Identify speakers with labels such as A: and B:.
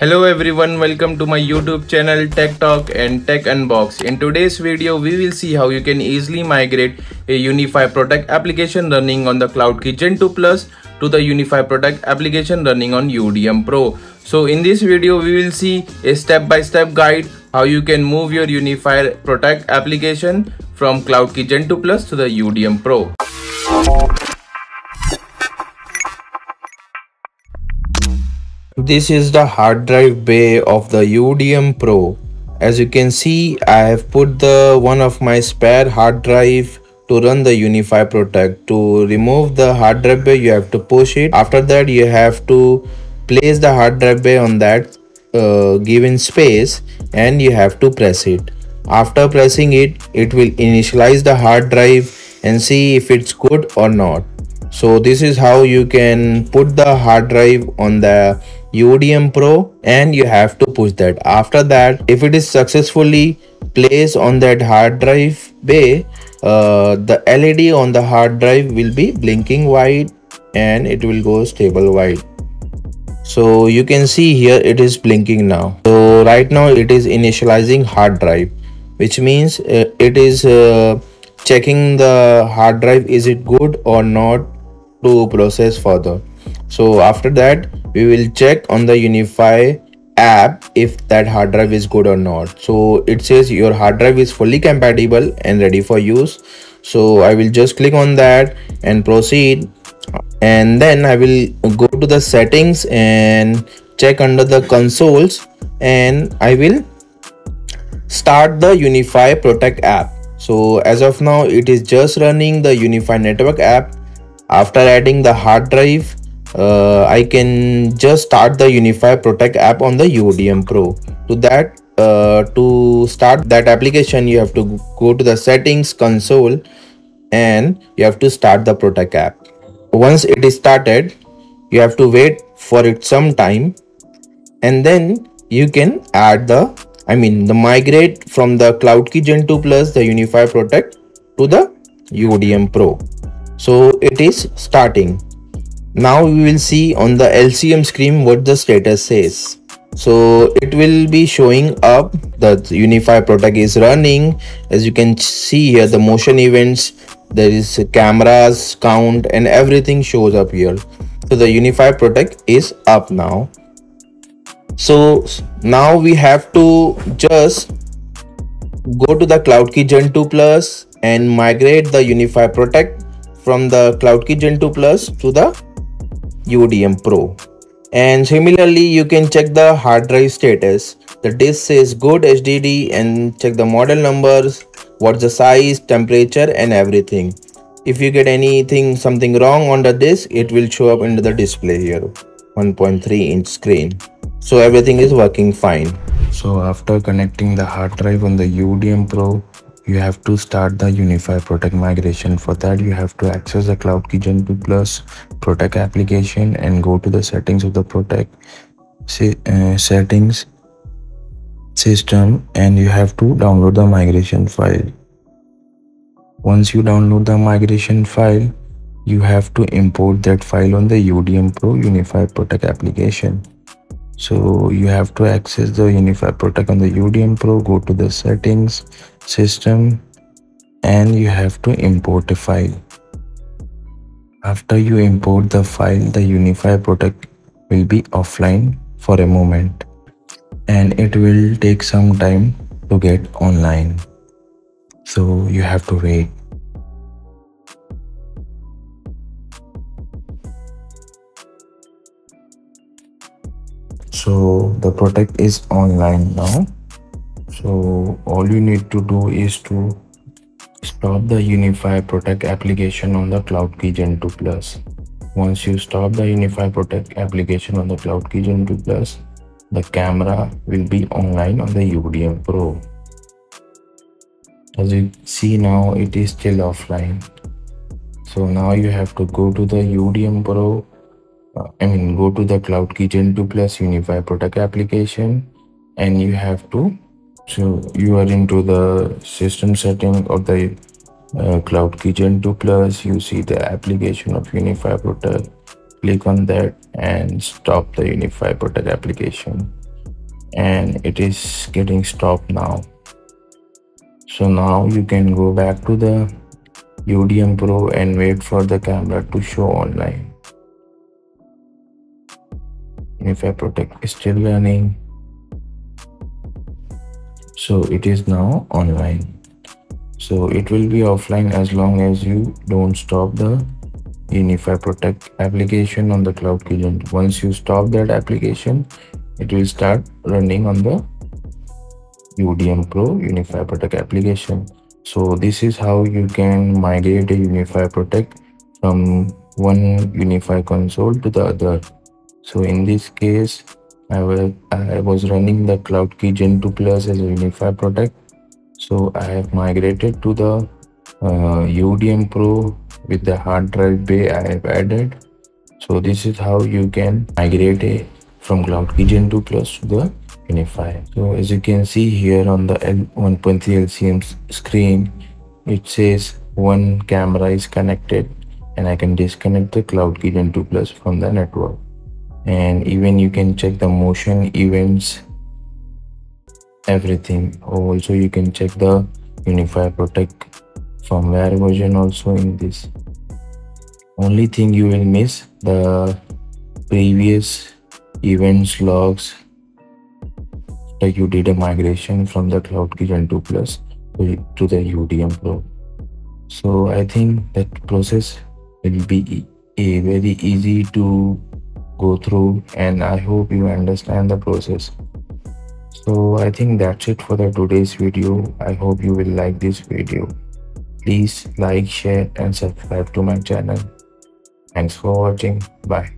A: Hello everyone, welcome to my YouTube channel Tech Talk and Tech Unbox. In today's video, we will see how you can easily migrate a UniFi Protect application running on the Cloud Gen 2 Plus to the UniFi Protect application running on UDM Pro. So in this video, we will see a step-by-step -step guide how you can move your UniFi Protect application from Cloud Gen 2 Plus to the UDM Pro. This is the hard drive bay of the UDM Pro. As you can see, I have put the one of my spare hard drive to run the UniFi Protect. To remove the hard drive bay, you have to push it. After that, you have to place the hard drive bay on that uh, given space and you have to press it. After pressing it, it will initialize the hard drive and see if it's good or not. So this is how you can put the hard drive on the UDM Pro and you have to push that. After that, if it is successfully placed on that hard drive bay, uh, the LED on the hard drive will be blinking white and it will go stable white. So you can see here it is blinking now. So right now it is initializing hard drive, which means uh, it is uh, checking the hard drive is it good or not to process further so after that we will check on the UniFi app if that hard drive is good or not. So it says your hard drive is fully compatible and ready for use. So i will just click on that and proceed. And then i will go to the settings and check under the consoles and i will start the UniFi Protect app. So as of now it is just running the UniFi network app. After adding the hard drive uh, I can just start the UniFi Protect app on the UDM Pro. To that, uh, to start that application, you have to go to the settings console and you have to start the Protect app. Once it is started, you have to wait for it some time and then you can add the I mean the migrate from the CloudKey Gen 2 Plus the UniFi Protect to the UDM Pro. So it is starting. Now we will see on the LCM screen what the status says. So it will be showing up that UniFi Protect is running. As you can see here, the motion events, there is cameras count and everything shows up here. So the UniFi Protect is up now. So now we have to just go to the CloudKey Gen 2 Plus and migrate the UniFi Protect from the CloudKey Gen 2 Plus to the UDM Pro. And similarly, you can check the hard drive status. The disk says good HDD and check the model numbers, what's the size, temperature and everything. If you get anything, something wrong on the disk, it will show up into the display here. 1.3 inch screen. So everything is working fine. So after connecting the hard drive on the UDM Pro, you have to start the UniFi Protect migration. For that, you have to access the cloud Gen 2 Plus Protect application and go to the settings of the Protect uh, settings system and you have to download the migration file. Once you download the migration file, you have to import that file on the UDM Pro UniFi Protect application. So you have to access the UniFi Protect on the UDM Pro, go to the settings, system, and you have to import a file. After you import the file, the UniFi product will be offline for a moment and it will take some time to get online. So you have to wait. so the product is online now so all you need to do is to stop the UniFi Protect application on the CloudKey Gen 2 Plus. Once you stop the UniFi Protect application on the CloudKey Gen 2 Plus, the camera will be online on the UDM Pro. As you see now, it is still offline. So now you have to go to the UDM Pro uh, I mean, go to the CloudKey Gen 2 Plus UniFi Protect application and you have to, so you are into the system setting of the uh, CloudKey Gen 2 Plus, you see the application of UniFi Protect, click on that and stop the UniFi Protect application.
B: and it is getting stopped now so now you can go back to the UDM Pro and wait for the camera to show online. UniFi Protect is still running. So it is now online. So it will be offline as long as you don't stop the UniFi Protect application on the Cloud Key Gen. Once you stop that application, it will start running on the UDM Pro UniFi Protect application. So this is how you can migrate a UniFi Protect from one UniFi console to the other. So in this case, I was, I was running the Cloud Key Gen 2 Plus as a UniFi Protect. So I have migrated to the uh, UDM Pro with the hard drive bay I have added. So this is how you can migrate a from Cloud Key Gen 2 Plus to the UniFi. So as you can see here on the L1.3 LCM screen, it says one camera is connected and I can disconnect the Cloud Key Gen 2 Plus from the network. And even you can check the motion events, everything. Also you can check the UniFi Protect firmware version also in this. Only thing you will miss the previous events logs like you did a migration from the Cloud Key Gen 2 Plus to the UDM Pro. So I think that process will be a very easy to go through and I hope you understand the process. So I think that's it for the today's video. I hope you will like this video. Please like, share and subscribe to my channel. Thanks for watching. Bye.